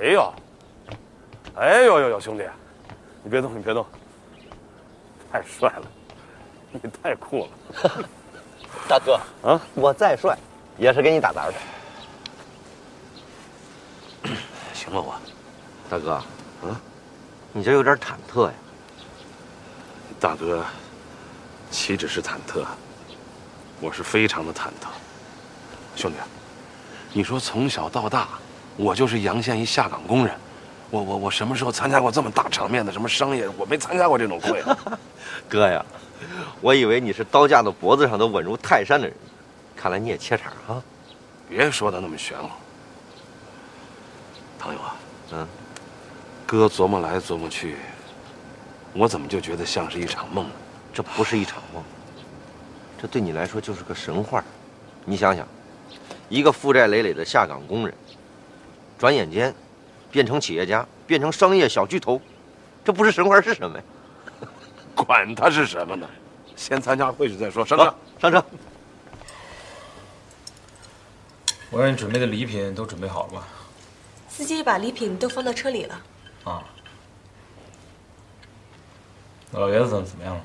哎呦，哎呦呦呦，兄弟，你别动，你别动，太帅了，你太酷了，大哥啊！我再帅，也是给你打杂的。行了我，大哥，啊，你这有点忐忑呀。大哥，岂止是忐忑，我是非常的忐忑。兄弟，你说从小到大，我就是阳县一下岗工人，我我我什么时候参加过这么大场面的什么商业？我没参加过这种会。哥呀，我以为你是刀架到脖子上都稳如泰山的人，看来你也怯场啊。别说的那么玄乎。唐友啊，嗯，哥琢磨来琢磨去，我怎么就觉得像是一场梦呢？这不是一场梦，这对你来说就是个神话。你想想，一个负债累累的下岗工人，转眼间变成企业家，变成商业小巨头，这不是神话是什么呀？管他是什么呢，先参加会去再说。上车，上车。我让你准备的礼品都准备好了吗？司机把礼品都放到车里了。啊。老爷子怎么怎么样了？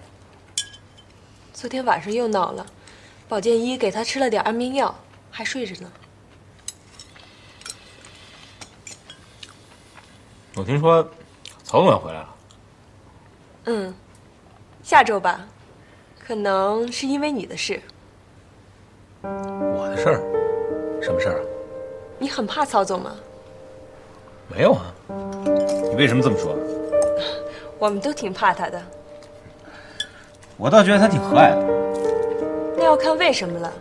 昨天晚上又闹了，保健医给他吃了点安眠药，还睡着呢。我听说曹总要回来了。嗯，下周吧，可能是因为你的事。我的事儿？什么事儿啊？你很怕曹总吗？没有啊。你为什么这么说？我们都挺怕他的。我倒觉得他挺和蔼的。那要看为什么了。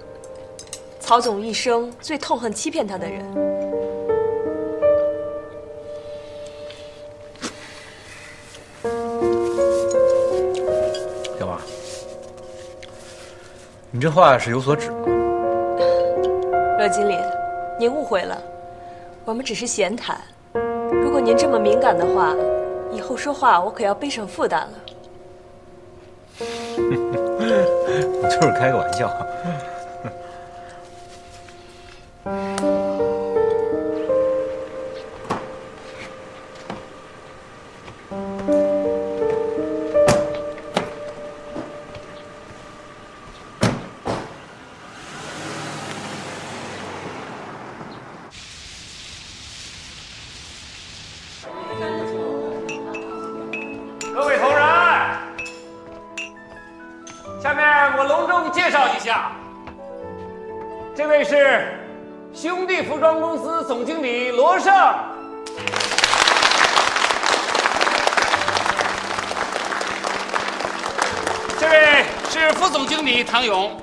曹总一生最痛恨欺骗他的人。这话是有所指吗？罗经理，您误会了，我们只是闲谈。如果您这么敏感的话，以后说话我可要背上负担了。我 就是开个玩笑。经理唐勇，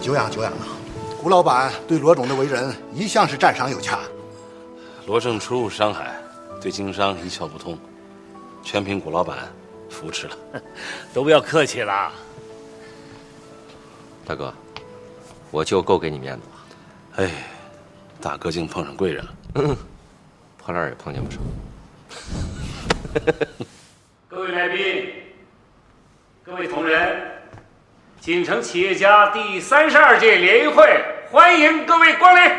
久仰久仰啊！古老板对罗总的为人一向是赞赏有加。罗正初入商海，对经商一窍不通，全凭古老板扶持了。都不要客气了。大哥，我就够给你面子大哥竟碰上贵人了。破烂也碰见不少。各位来宾，各位同仁，锦城企业家第三十二届联谊会欢迎各位光临。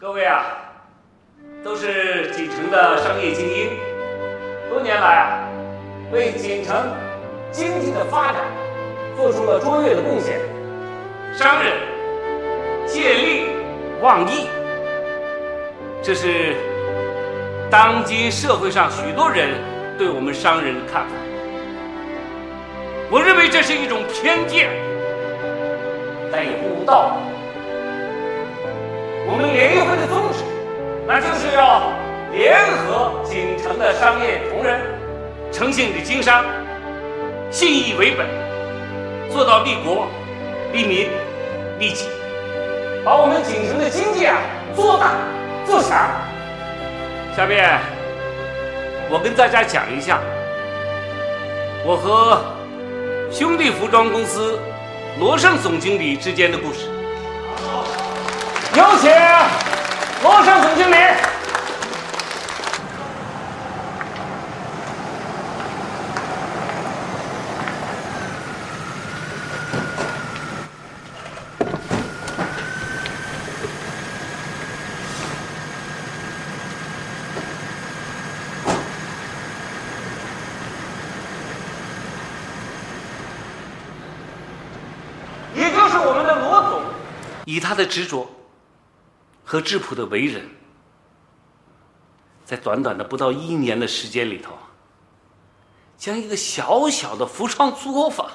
各位啊，都是锦城的商业精英，多年来啊，为锦城经济的发展做出了卓越的贡献。商人见利忘义，这是当今社会上许多人对我们商人的看法。我认为这是一种偏见，但也不无道理。我们联谊会的宗旨，那就是要联合锦城的商业同仁，诚信的经商，信义为本，做到利国、利民、利己，把我们锦城的经济啊做大做强。下面我跟大家讲一下我和兄弟服装公司罗胜总经理之间的故事。有请罗胜总经理。以他的执着和质朴的为人，在短短的不到一年的时间里头，将一个小小的服装作坊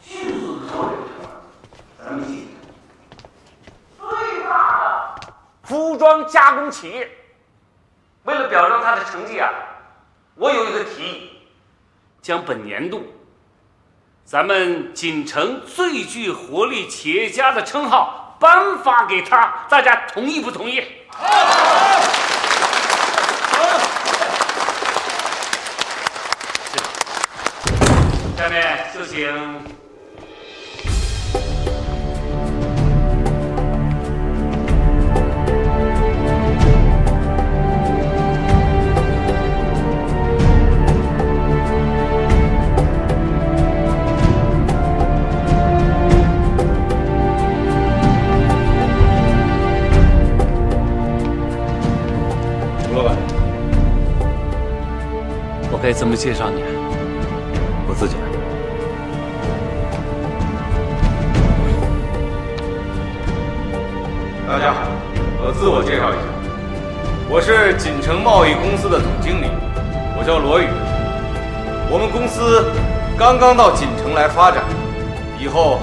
迅速的发展成了咱们最大的服装加工企业。为了表彰他的成绩啊，我有一个提议，将本年度咱们锦城最具活力企业家的称号颁发给他，大家同意不同意？好。下面就请该怎么介绍你？我自己来。大家好，我自我介绍一下，我是锦城贸易公司的总经理，我叫罗宇。我们公司刚刚到锦城来发展，以后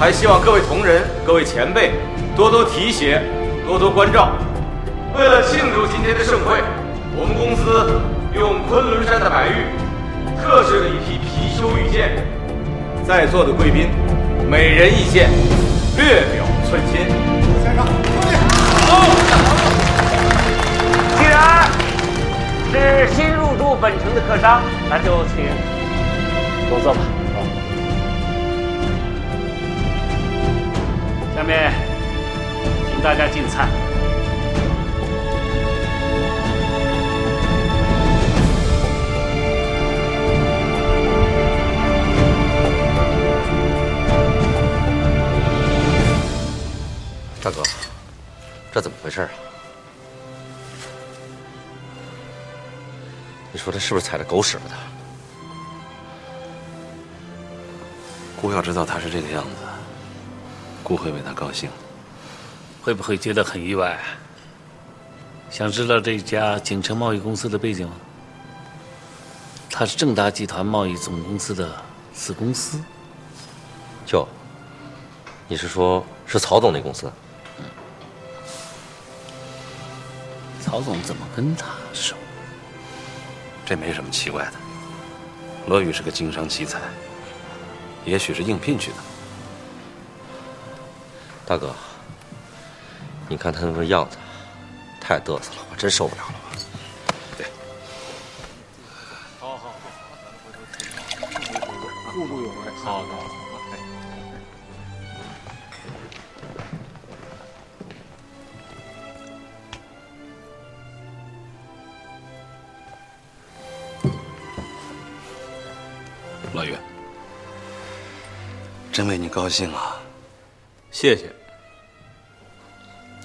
还希望各位同仁、各位前辈多多提携，多多关照。为了庆祝今天的盛会，我们公司用昆仑山的白玉特制了一批貔貅玉剑，在座的贵宾每人一件，略表寸心。先生，出去。既然是新入驻本城的客商，那就请多坐吧。下面请大家进餐。大哥，这怎么回事啊？你说他是不是踩着狗屎了？他姑要知道他是这个样子，姑会为他高兴。会不会觉得很意外？想知道这家景城贸易公司的背景吗？它是正达集团贸易总公司的子公司。舅，你是说，是曹总那公司？曹总怎么跟他熟？这没什么奇怪的。罗宇是个经商奇才，也许是应聘去的。大哥，你看他那个样子，太嘚瑟了，我真受不了了。互助有为。好好好。老岳，真为你高兴啊！谢谢。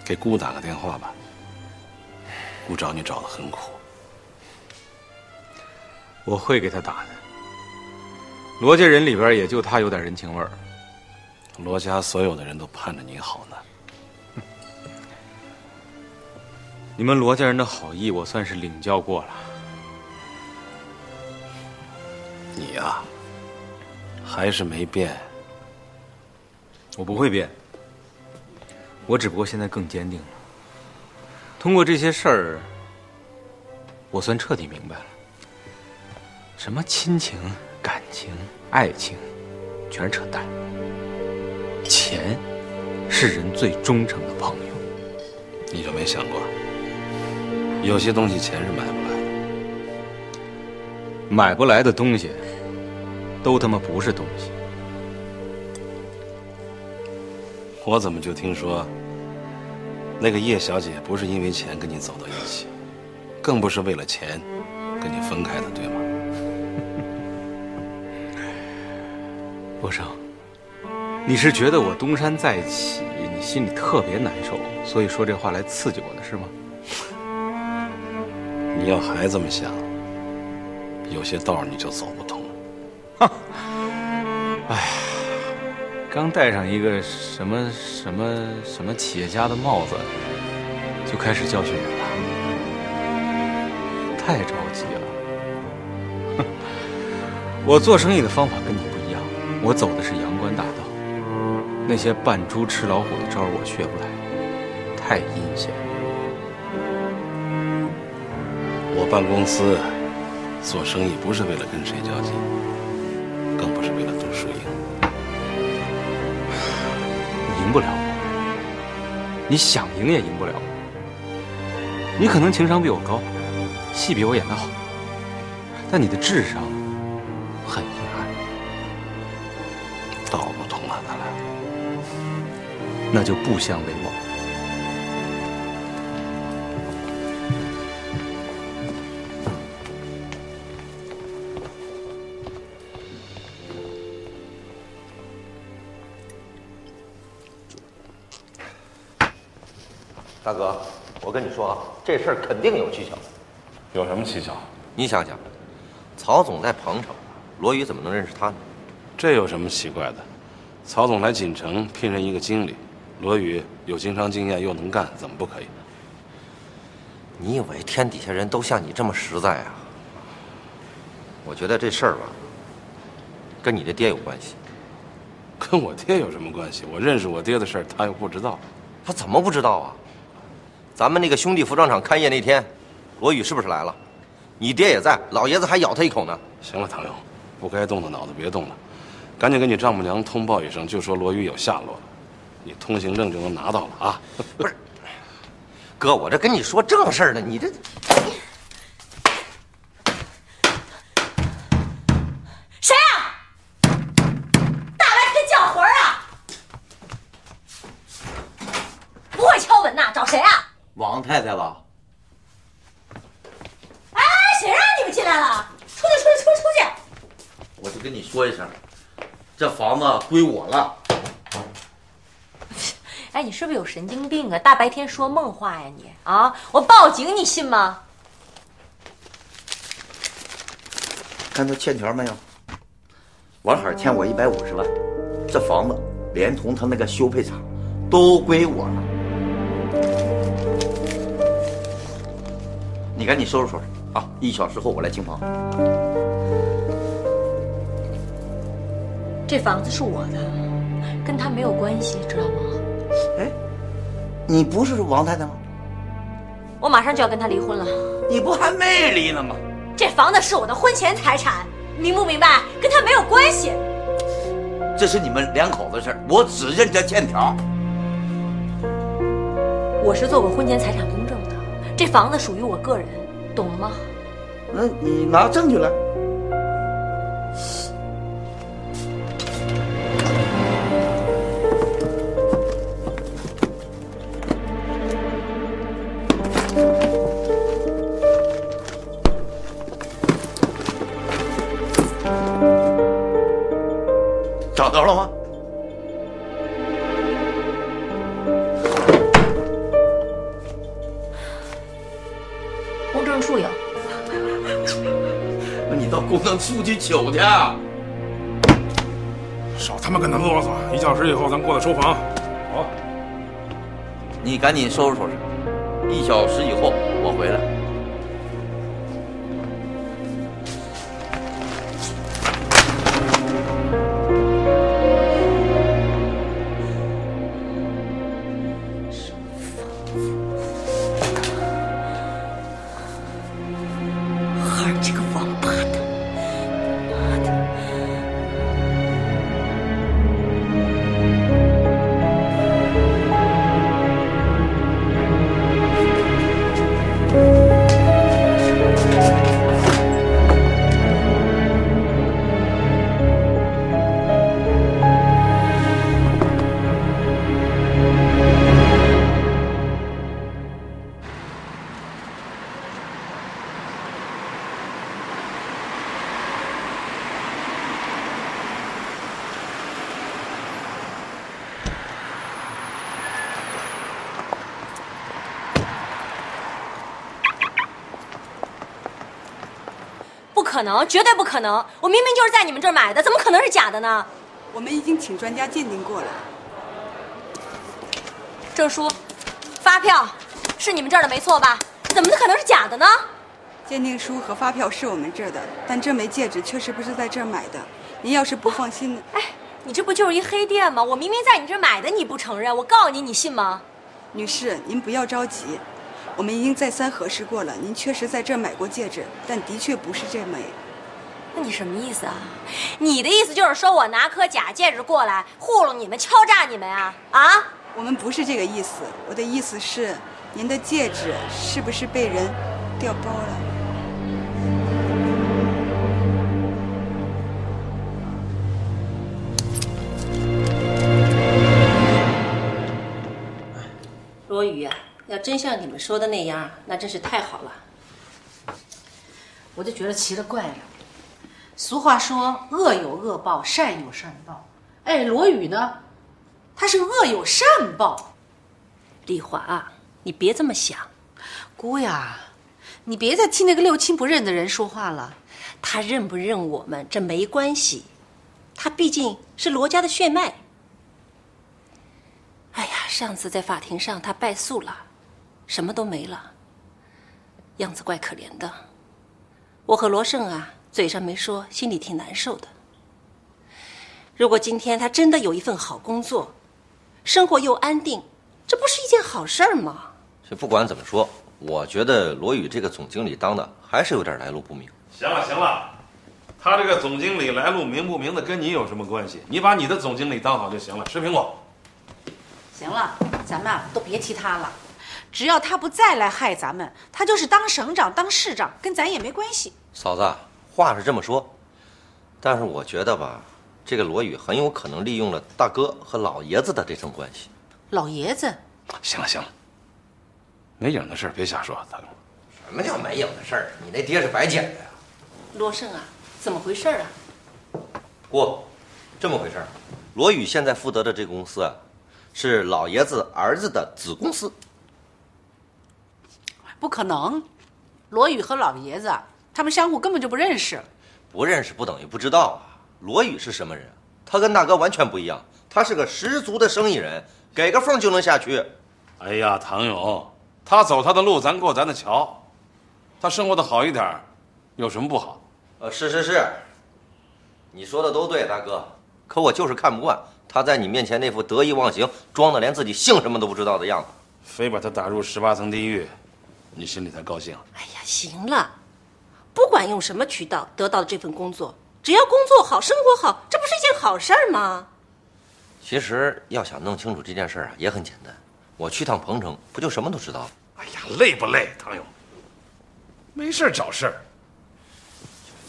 给姑打个电话吧。姑找你找的很苦。我会给他打的。罗家人里边也就他有点人情味儿。罗家所有的人都盼着你好呢。你们罗家人的好意，我算是领教过了。你呀、还是没变。我不会变，我只不过现在更坚定了。通过这些事儿，我算彻底明白了，什么亲情、感情、爱情，全是扯淡。钱是人最忠诚的朋友。你就没想过，有些东西钱是买不来的。买不来的东西，都他妈不是东西。我怎么就听说，那个叶小姐不是因为钱跟你走到一起，更不是为了钱跟你分开的，对吗？博生，你是觉得我东山再起，你心里特别难受，所以说这话来刺激我的是吗？你要还这么想，有些道你就走不通。哎刚戴上一个什么什么什么企业家的帽子，就开始教训人了，太着急了。哼，我做生意的方法跟你不一样，我走的是阳关大道，那些扮猪吃老虎的招我学不来，太阴险。我办公司做生意不是为了跟谁较劲，你想赢也赢不了。你可能情商比我高，戏比我演得好，但你的智商很遗憾，道不同了，咱俩。那就不相为谋。大哥，我跟你说啊，这事儿肯定有蹊跷。有什么蹊跷？你想想，曹总在彭城，罗宇怎么能认识他呢？这有什么奇怪的？曹总来锦城聘任一个经理，罗宇有经商经验又能干，怎么不可以？你以为天底下人都像你这么实在啊？我觉得这事儿吧，跟你的爹有关系。跟我爹有什么关系？我认识我爹的事儿，他又不知道。他怎么不知道啊？咱们那个兄弟服装厂开业那天，罗宇是不是来了？你爹也在，老爷子还咬他一口呢。行了，唐勇，不该动的脑子别动了，赶紧给你丈母娘通报一声，就说罗宇有下落了，你通行证就能拿到了啊。不是，哥，我这跟你说正事儿呢，你这说一声，这房子归我了。哎，你是不是有神经病啊？大白天说梦话呀你啊！我报警，你信吗？看他欠条没有？王海欠我一百五十万，这房子连同他那个修配厂都归我了。你赶紧收拾收拾啊！一小时后我来清房。这房子是我的，跟他没有关系，知道吗？哎，你不是王太太吗？我马上就要跟他离婚了。你不还没离呢吗？这房子是我的婚前财产，明不明白？跟他没有关系。这是你们两口子事儿，我只认这欠条。我是做过婚前财产公证的，这房子属于我个人，懂了吗？那你拿证据来。那你到公证处去取去。啊少他妈跟他啰嗦！一小时以后咱过来收房。好，你赶紧收拾收拾，一小时以后我回来。可能，绝对不可能！我明明就是在你们这儿买的，怎么可能是假的呢？我们已经请专家鉴定过了。证书、发票是你们这儿的没错吧？怎么可能是假的呢？鉴定书和发票是我们这儿的，但这枚戒指确实不是在这儿买的。您要是不放心，哎，你这不就是一黑店吗？我明明在你这儿买的，你不承认，我告诉你，你信吗？女士，您不要着急，我们已经再三核实过了，您确实在这儿买过戒指，但的确不是这枚。那你什么意思啊？你的意思就是说我拿颗假戒指过来糊弄你们、敲诈你们啊？啊？我们不是这个意思，我的意思是，您的戒指是不是被人调包了？罗宇呀、要真像你们说的那样，那真是太好了。我就觉得奇了怪了。俗话说“恶有恶报，善有善报”。哎，罗宇呢，他是恶有善报。丽华，你别这么想。姑呀，你别再替那个六亲不认的人说话了。他认不认我们这没关系，他毕竟是罗家的血脉。哎呀，上次在法庭上他败诉了，什么都没了，样子怪可怜的。我和罗胜啊，嘴上没说，心里挺难受的。如果今天他真的有一份好工作，生活又安定，这不是一件好事儿吗？这不管怎么说，我觉得罗宇这个总经理当的还是有点来路不明。行了行了，他这个总经理来路明不明的跟你有什么关系？你把你的总经理当好就行了。吃苹果。行了，咱们啊都别提他了。只要他不再来害咱们，他就是当省长、当市长，跟咱也没关系。嫂子，话是这么说，但是我觉得吧，这个罗宇很有可能利用了大哥和老爷子的这层关系。老爷子，行了行了，没影的事别瞎说。大哥，什么叫没影的事儿？你那爹是白捡的呀。罗胜啊，怎么回事啊？姑，这么回事儿，罗宇现在负责的这个公司啊，是老爷子儿子的子公司。不可能，罗宇和老爷子啊他们相互根本就不认识。不认识不等于不知道啊。罗宇是什么人？他跟大哥完全不一样，他是个十足的生意人，给个缝就能下去。哎呀，唐勇，他走他的路，咱过咱的桥，他生活的好一点，有什么不好？呃，是是是，你说的都对，大哥。可我就是看不惯他在你面前那副得意忘形、装的连自己姓什么都不知道的样子。非把他打入十八层地狱，你心里才高兴。哎呀，行了，不管用什么渠道得到这份工作，只要工作好、生活好，这不是一件好事儿吗？其实要想弄清楚这件事儿啊，也很简单。我去趟彭城，不就什么都知道了？哎呀，累不累，唐勇？没事找事儿。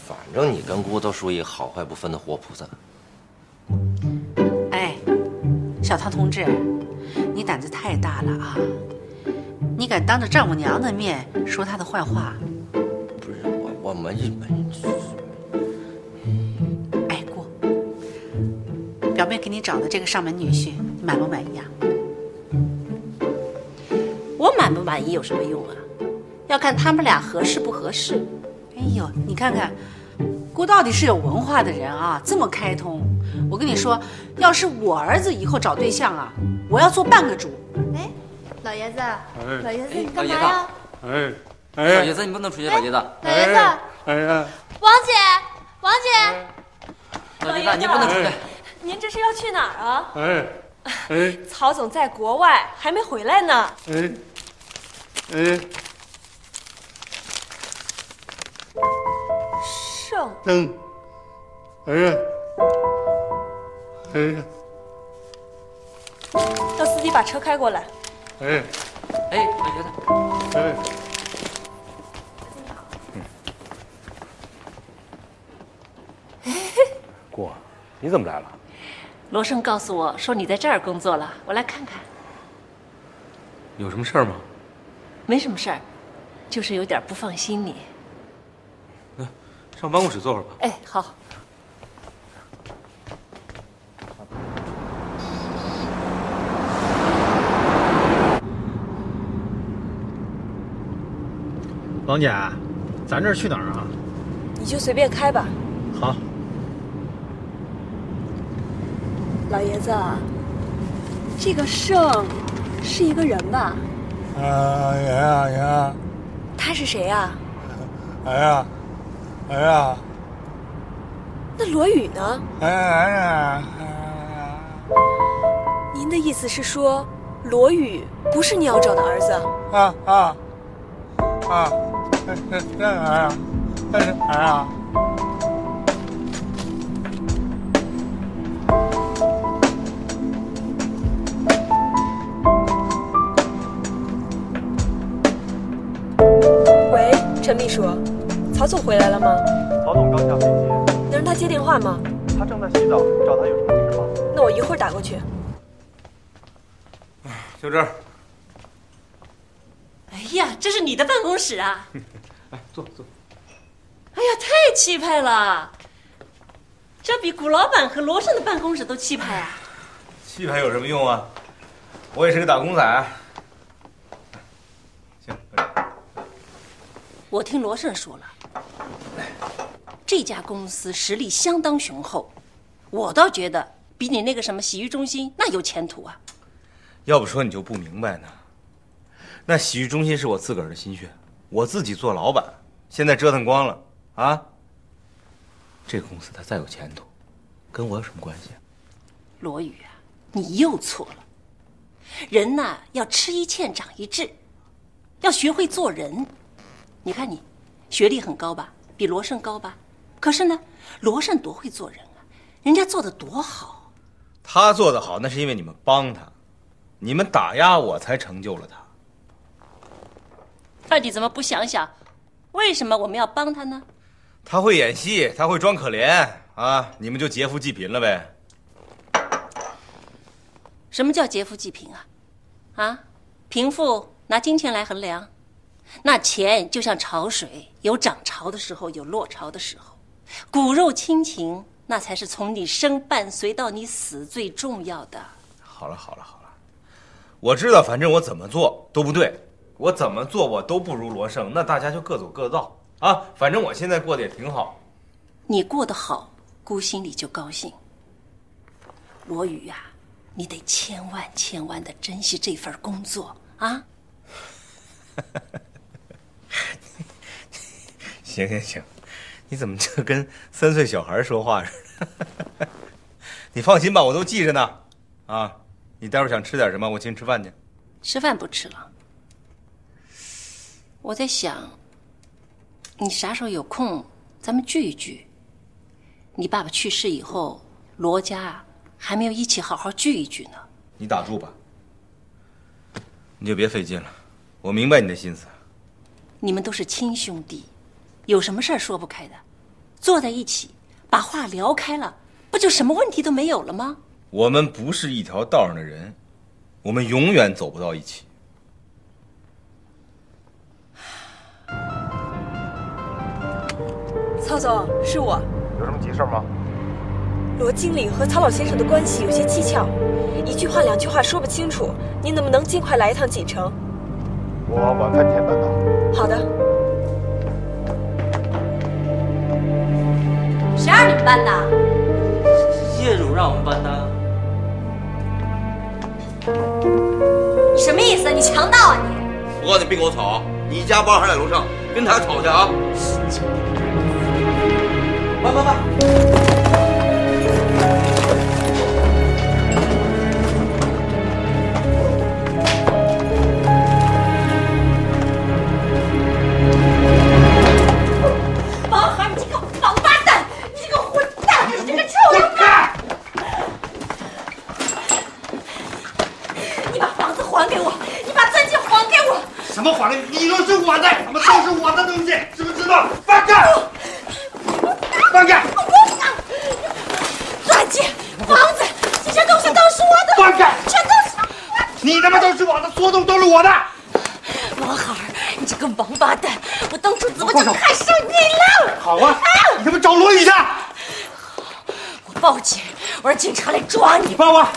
反正你跟姑都属于好坏不分的活菩萨。哎，小唐同志，你胆子太大了啊！你敢当着丈母娘的面说她的坏话？不是我，我没没。哎，姑，表妹给你找的这个上门女婿，你满不满意啊？我满不满意有什么用啊？要看他们俩合适不合适。哎呦，你看看，姑到底是有文化的人啊，这么开通。我跟你说，要是我儿子以后找对象啊，我要做半个主。哎，老爷子，哎。老爷子，你干嘛呀？哎。老哎爷子，你不能出去，老爷子。老爷子，哎呀，王姐，王姐，老爷子，你不能出去。您这是要去哪儿啊？哎。哎。曹总在国外还没回来呢。哎。哎，盛，灯，哎呀，哎呀，叫司机把车开过来。哎哎，老爷子，哎，姑，你怎么来了？罗胜告诉我说你在这儿工作了，我来看看。有什么事儿吗？没什么事儿，就是有点不放心你。上办公室坐会儿吧。哎，好。王姐，咱这儿去哪儿啊？你就随便开吧。好。老爷子，这个盛是一个人吧？啊，人啊人啊，他是谁啊？哎呀，哎呀，那罗宇呢？哎呀，您的意思是说，罗宇不是你要找的儿子？啊啊啊！这这这玩意儿，这是啥呀？喂，陈秘书，曹总回来了吗？曹总刚下飞机，能让他接电话吗？他正在洗澡，找他有什么急事吗？那我一会儿打过去。就这儿。这是你的办公室啊！哎，坐坐。哎呀，太气派了！这比古老板和罗胜的办公室都气派啊！气派有什么用啊？我也是个打工仔。行，我听罗胜说了，这家公司实力相当雄厚，我倒觉得比你那个什么洗浴中心那有前途啊！要不说你就不明白呢。那洗浴中心是我自个儿的心血，我自己做老板，现在折腾光了啊！这个公司它再有前途，跟我有什么关系？罗宇啊，你又错了。人呐，要吃一堑长一智，要学会做人。你看你，学历很高吧，比罗胜高吧？可是呢，罗胜多会做人啊，人家做的多好。他做的好，那是因为你们帮他，你们打压我才成就了他。那你怎么不想想，为什么我们要帮他呢？他会演戏，他会装可怜啊！你们就劫富济贫了呗？什么叫劫富济贫啊？啊，贫富拿金钱来衡量？那钱就像潮水，有涨潮的时候，有落潮的时候。骨肉亲情，那才是从你生伴随到你死最重要的。好了好了好了，我知道，反正我怎么做都不对，我怎么做我都不如罗胜，那大家就各走各道啊！反正我现在过得也挺好。你过得好，姑心里就高兴。罗宇呀、你得千万千万的珍惜这份工作啊！行行行，你怎么就跟三岁小孩说话似的？你放心吧，我都记着呢。啊，你待会儿想吃点什么，我请你吃饭去。吃饭不吃了。我在想，你啥时候有空，咱们聚一聚。你爸爸去世以后，罗家啊还没有一起好好聚一聚呢。你打住吧，你就别费劲了。我明白你的心思。你们都是亲兄弟，有什么事儿说不开的，坐在一起把话聊开了，不就什么问题都没有了吗？我们不是一条道上的人，我们永远走不到一起。曹总，是我。有什么急事吗？罗经理和曹老先生的关系有些蹊跷，一句话两句话说不清楚。您能不能尽快来一趟锦城？我晚饭前奔到。好的。谁让你们搬的？业主让我们搬的。你什么意思？你强盗啊你！我告诉你，别跟我吵！你家包还在楼上，跟他吵去啊！喂慢慢慢。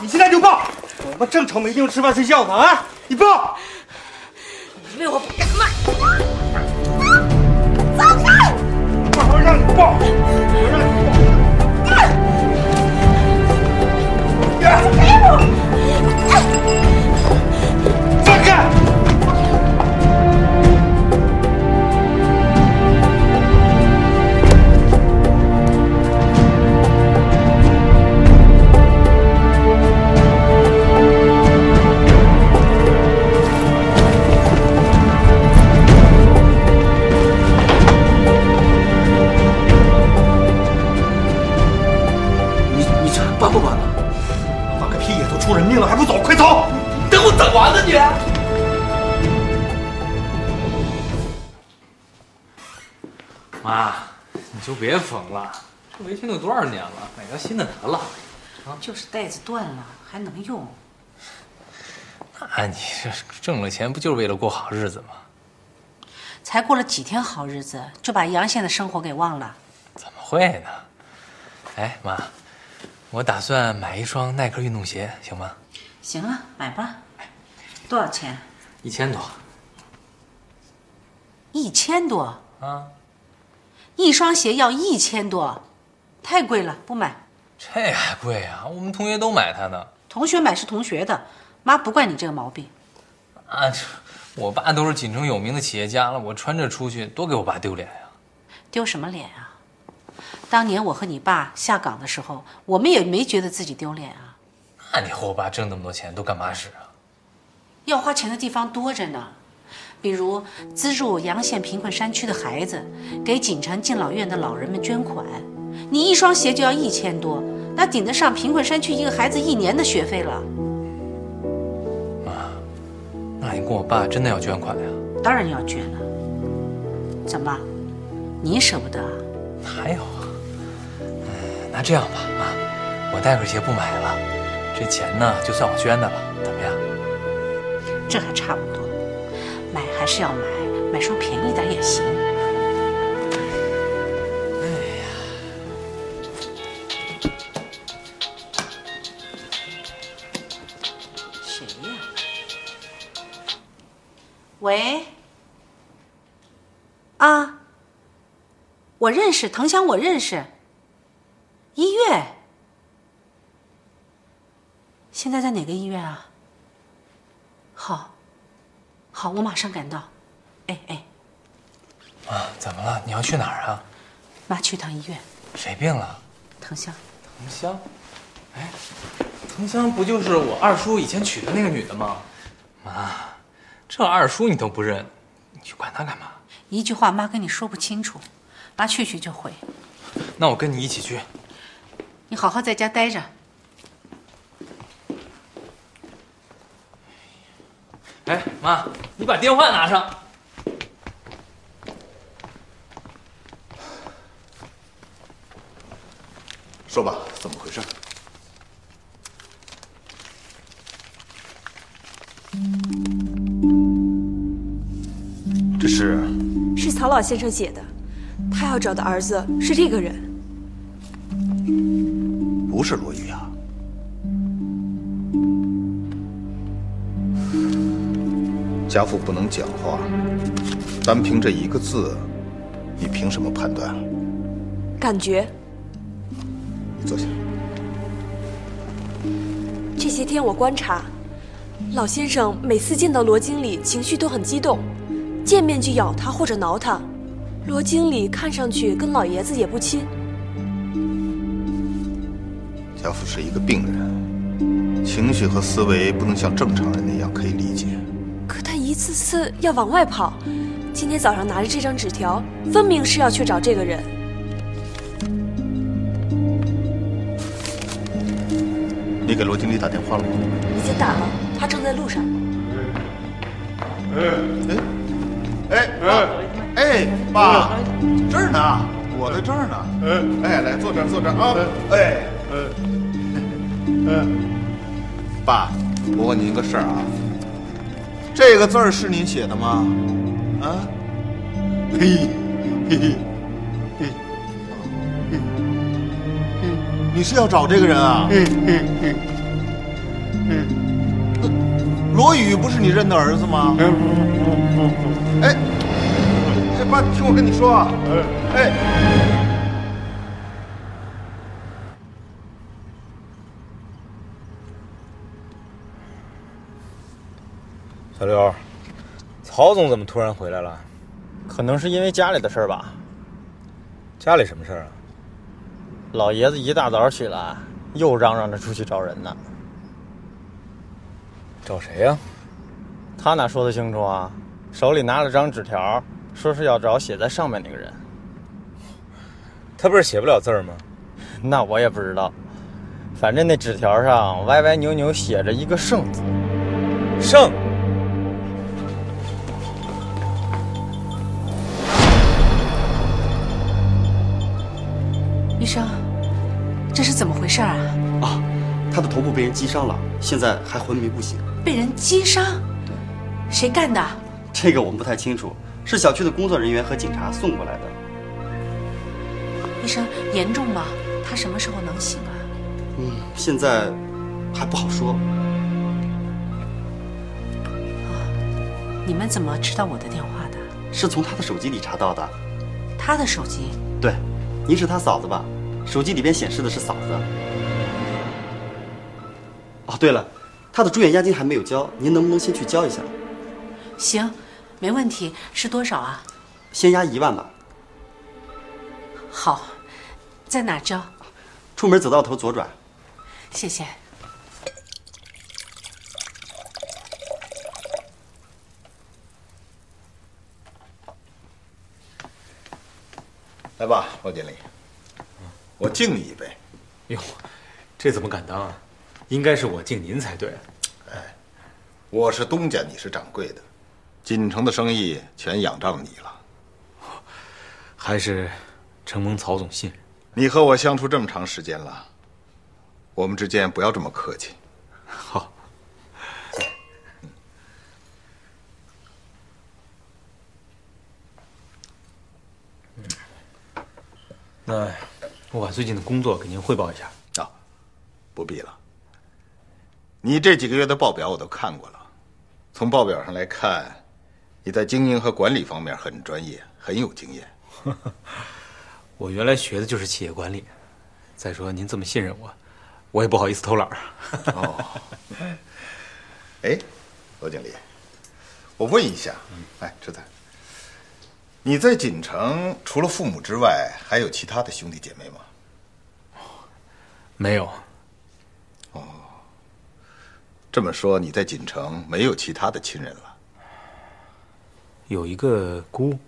你现在就报！我他妈正愁没地方吃饭睡觉呢啊！别缝了，这围裙都多少年了，买条新的得了。就是带子断了，还能用。那你这挣了钱不就是为了过好日子吗？才过了几天好日子，就把阳县的生活给忘了？怎么会呢？哎，妈，我打算买一双耐克运动鞋，行吗？行啊，买吧。多少钱？一千多。一千多？啊？一双鞋要一千多，太贵了，不买。这还贵啊？我们同学都买它呢。同学买是同学的，妈不怪你这个毛病。啊，我爸都是锦城有名的企业家了，我穿着出去多给我爸丢脸呀！丢什么脸啊？当年我和你爸下岗的时候，我们也没觉得自己丢脸啊。那你和我爸挣那么多钱都干嘛使啊？要花钱的地方多着呢，比如资助洋县贫困山区的孩子，给锦城敬老院的老人们捐款。你一双鞋就要一千多，那顶得上贫困山区一个孩子一年的学费了。妈，那你跟我爸真的要捐款呀？当然要捐了。怎么，你舍不得？哪有啊？那这样吧，妈，我耐克鞋不买了，这钱呢就算我捐的了，怎么样？这还差不多，买还是要买，买双便宜点也行。哎呀谁呀？喂。啊。我认识藤香，我认识。医院。现在在哪个医院啊？好，好，我马上赶到。哎哎，妈，怎么了？你要去哪儿啊？妈去趟医院。谁病了？藤香。藤香？哎，藤香不就是我二叔以前娶的那个女的吗？妈，这二叔你都不认，你去管他干嘛？一句话妈跟你说不清楚，妈去去就回。那我跟你一起去。你好好在家待着。哎，妈，你把电话拿上。说吧，怎么回事？这是是曹老先生写的，他要找的儿子是这个人。不是罗宇家父不能讲话，单凭这一个字，你凭什么判断？感觉你坐下。这些天我观察，老先生每次见到罗经理，情绪都很激动，见面就咬他或者挠他。罗经理看上去跟老爷子也不亲。家父是一个病人，情绪和思维不能像正常人那样次次要往外跑，今天早上拿着这张纸条，分明是要去找这个人。你给罗经理打电话了吗？已经打了，他正在路上。哎哎哎哎，爸，这儿呢，我在这儿呢。哎，来坐这儿，坐这儿啊。哎，哎，爸，我问您个事儿啊，这个字儿是您写的吗？啊？嘿，嘿嘿，嘿，你是要找这个人啊？罗宇不是你认的儿子吗？哎，哎，爸，听我跟你说啊，哎，小刘，曹总怎么突然回来了？可能是因为家里的事儿吧。家里什么事儿啊？老爷子一大早起来，又嚷嚷着出去找人呢。找谁呀、他哪说得清楚啊？手里拿了张纸条，说是要找写在上面那个人。他不是写不了字儿吗？那我也不知道。反正那纸条上歪歪扭扭写着一个“圣”字，圣。医生，这是怎么回事啊？啊，他的头部被人击伤了，现在还昏迷不醒。被人击伤？对，谁干的？这个我们不太清楚，是小区的工作人员和警察送过来的。医生，严重吗？他什么时候能醒啊？嗯，现在还不好说。你们怎么知道我的电话的？是从他的手机里查到的。他的手机？对，您是他嫂子吧？手机里边显示的是嫂子。哦，对了，他的住院押金还没有交，您能不能先去交一下？行，没问题。是多少啊？先押一万吧。好，在哪交？出门走到头左转。谢谢。来吧，罗经理，我敬你一杯。哟，这怎么敢当啊？应该是我敬您才对。哎，我是东家，你是掌柜的，锦城的生意全仰仗你了。还是承蒙曹总信任。你和我相处这么长时间了，我们之间不要这么客气。好。那我把最近的工作给您汇报一下。啊，不必了。你这几个月的报表我都看过了，从报表上来看，你在经营和管理方面很专业，很有经验。我原来学的就是企业管理。再说您这么信任我，我也不好意思偷懒儿。哦。哎，罗经理，我问一下，哎，志才，你在锦城除了父母之外，还有其他的兄弟姐妹吗？没有。哦，这么说你在锦城没有其他的亲人了？有一个姑，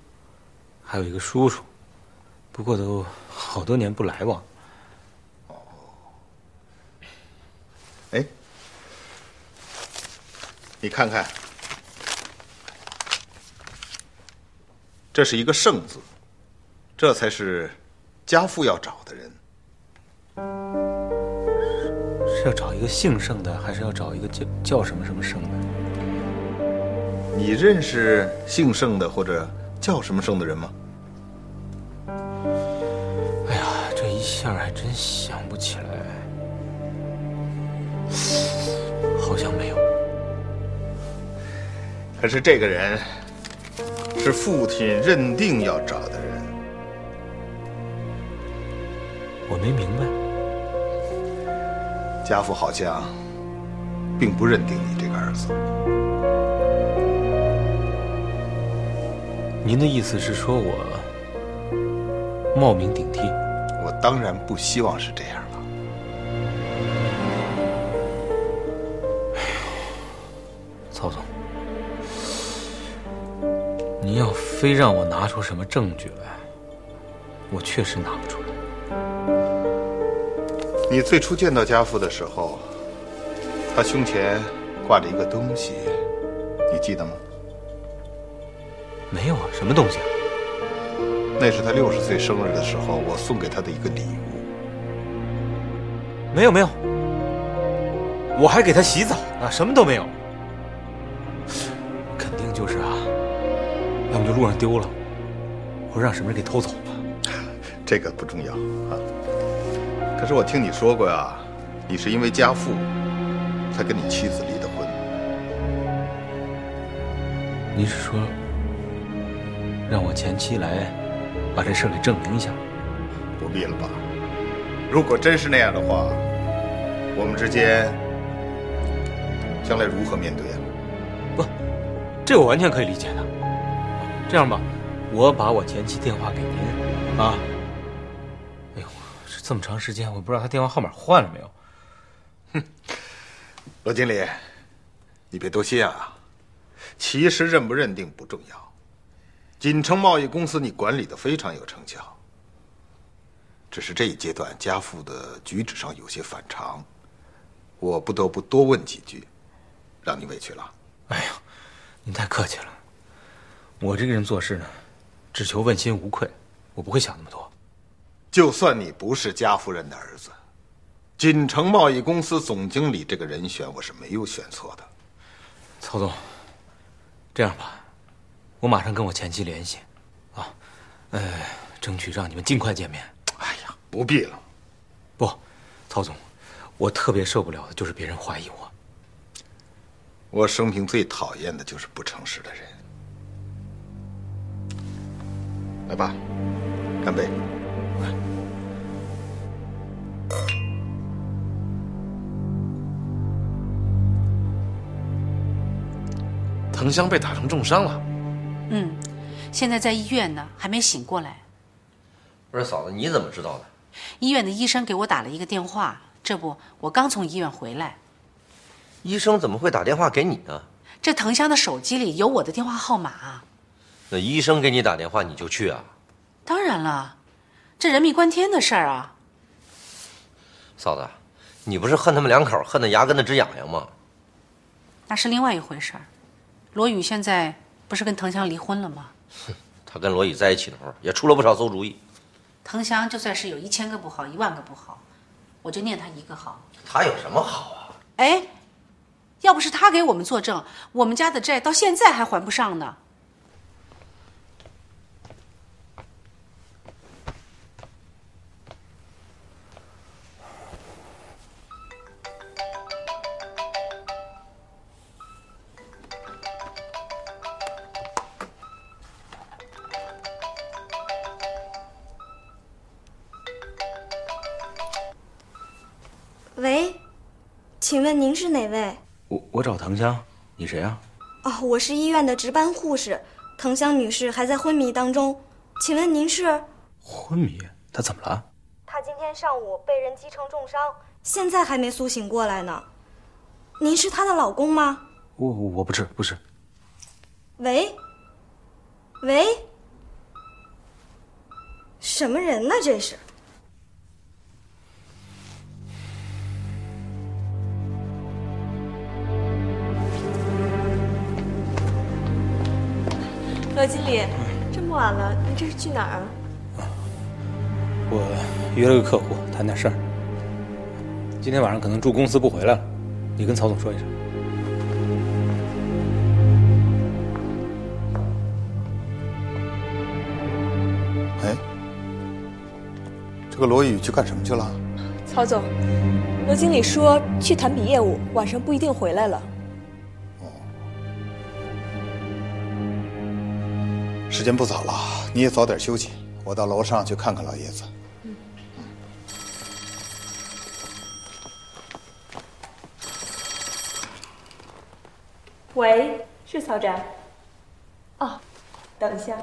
还有一个叔叔，不过都好多年不来往。哦。哎，你看看，这是一个“圣”字，这才是家父要找的人。是要找一个姓盛的，还是要找一个叫叫什么什么盛的？你认识姓盛的或者叫什么盛的人吗？哎呀，这一下还真想不起来，好像没有。可是这个人是父亲认定要找的人，我没明白。家父好像并不认定你这个儿子。您的意思是说我冒名顶替？我当然不希望是这样您要非让我拿出什么证据来，我确实拿不出来。你最初见到家父的时候，他胸前挂着一个东西，你记得吗？没有啊，什么东西啊？那是他六十岁生日的时候，我送给他的一个礼物。没有没有，我还给他洗澡呢，什么都没有。就路上丢了，或者让什么人给偷走了。这个不重要啊。可是我听你说过呀，你是因为家父才跟你妻子离的婚。你是说？让我前妻来把这事给证明一下，不必了吧？如果真是那样的话，我们之间将来如何面对啊？不，这我完全可以理解的。这样吧，我把我前妻电话给您啊。哎呦，这这么长时间，我不知道她电话号码换了没有。哼，罗经理，你别多心啊。其实认不认定不重要。锦城贸易公司，你管理的非常有成效。只是这一阶段家父的举止上有些反常，我不得不多问几句，让你委屈了。哎呦，您太客气了。我这个人做事呢，只求问心无愧，我不会想那么多。就算你不是家夫人的儿子，锦城贸易公司总经理这个人选，我是没有选错的。曹总，这样吧，我马上跟我前妻联系，啊，呃，争取让你们尽快见面。哎呀，不必了。不，曹总，我特别受不了的就是别人怀疑我。我生平最讨厌的就是不诚实的人。来吧，干杯！藤香被打成重伤了，嗯，现在在医院呢，还没醒过来。不是嫂子，你怎么知道的？医院的医生给我打了一个电话，这不，我刚从医院回来。医生怎么会打电话给你呢？这藤香的手机里有我的电话号码。那医生给你打电话，你就去啊？当然了，这人命关天的事儿啊。嫂子，你不是恨他们两口恨得牙根子直痒痒吗？那是另外一回事儿。罗宇现在不是跟藤香离婚了吗？哼，他跟罗宇在一起的时候也出了不少馊主意。藤香就算是有一千个不好，一万个不好，我就念他一个好。他有什么好啊？哎，要不是他给我们作证，我们家的债到现在还还不上呢。问您是哪位？我我找藤香，你谁啊？哦，我是医院的值班护士，藤香女士还在昏迷当中，请问您是？昏迷？她怎么了？她今天上午被人击成重伤，现在还没苏醒过来呢。您是她的老公吗？我我不是不是。喂，喂，什么人呢？这是？罗经理，这么晚了，您这是去哪儿啊？我约了个客户谈点事儿，今天晚上可能住公司不回来了，你跟曹总说一声。哎，这个罗宇去干什么去了？曹总，罗经理说去谈笔业务，晚上不一定回来了。间不早了，你也早点休息。我到楼上去看看老爷子。喂，是曹宅。哦，等一下，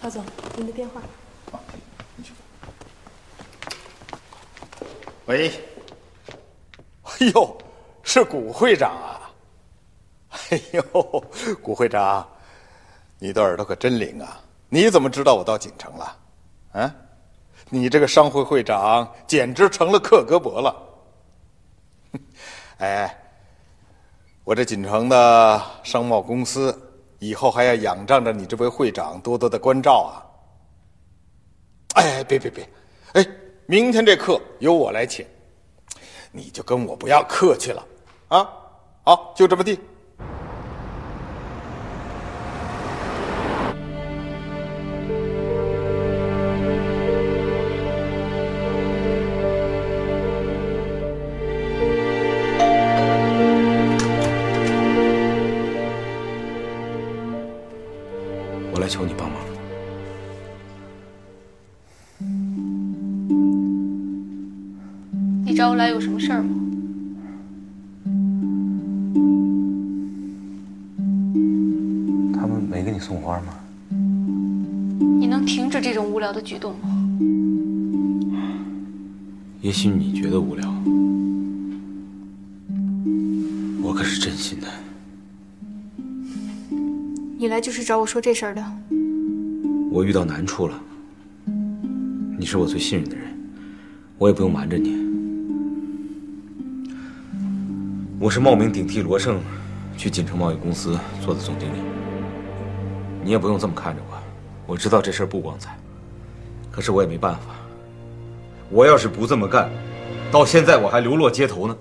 曹总，您的电话。喂，哎呦，是谷会长啊！哎呦，谷会长。你的耳朵可真灵啊！你怎么知道我到锦城了？啊，你这个商会会长简直成了克格勃了。哎，我这锦城的商贸公司以后还要仰仗着你这位会长多多的关照啊！哎，别别别，哎，明天这课由我来请，你就跟我不要客气了啊！好，就这么定。就是找我说这事儿的。我遇到难处了，你是我最信任的人，我也不用瞒着你。我是冒名顶替罗胜，去锦城贸易公司做的总经理。你也不用这么看着我，我知道这事儿不光彩，可是我也没办法。我要是不这么干，到现在我还流落街头呢。